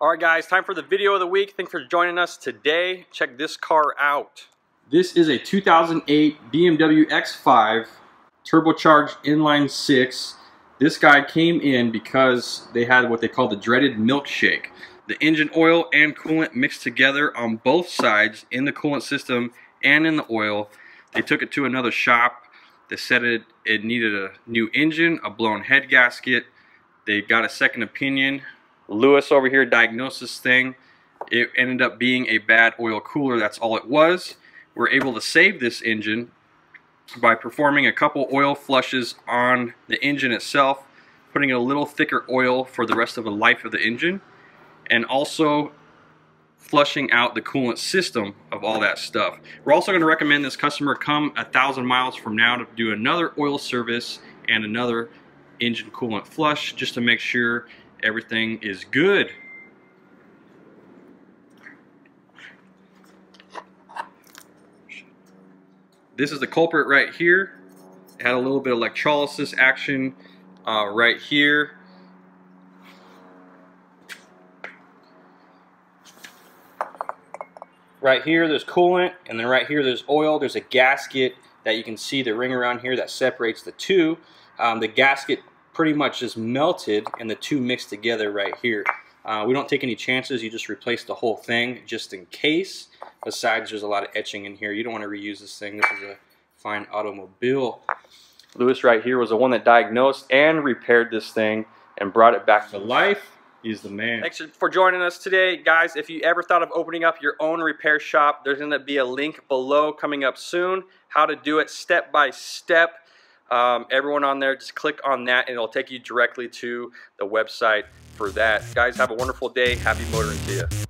All right, guys, time for the video of the week. Thanks for joining us today. Check this car out. This is a 2008 BMW X5 turbocharged inline six. This guy came in because they had what they call the dreaded milkshake. The engine oil and coolant mixed together on both sides in the coolant system and in the oil. They took it to another shop. They said it, it needed a new engine, a blown head gasket. They got a second opinion Lewis over here diagnosed this thing. It ended up being a bad oil cooler. That's all it was. We're able to save this engine by performing a couple oil flushes on the engine itself, putting a little thicker oil for the rest of the life of the engine, and also flushing out the coolant system of all that stuff. We're also going to recommend this customer come a thousand miles from now to do another oil service and another engine coolant flush just to make sure everything is good. This is the culprit right here. It had a little bit of electrolysis action uh, right here. Right here there's coolant and then right here there's oil. There's a gasket that you can see the ring around here that separates the two. Um, the gasket pretty much just melted and the two mixed together right here. Uh, we don't take any chances. You just replace the whole thing just in case. Besides, there's a lot of etching in here. You don't want to reuse this thing. This is a fine automobile. Lewis right here was the one that diagnosed and repaired this thing and brought it back to life. He's the man. Thanks for joining us today. Guys, if you ever thought of opening up your own repair shop, there's going to be a link below coming up soon. How to do it step by step. Um, everyone on there, just click on that and it'll take you directly to the website for that. Guys, have a wonderful day. Happy motoring to you.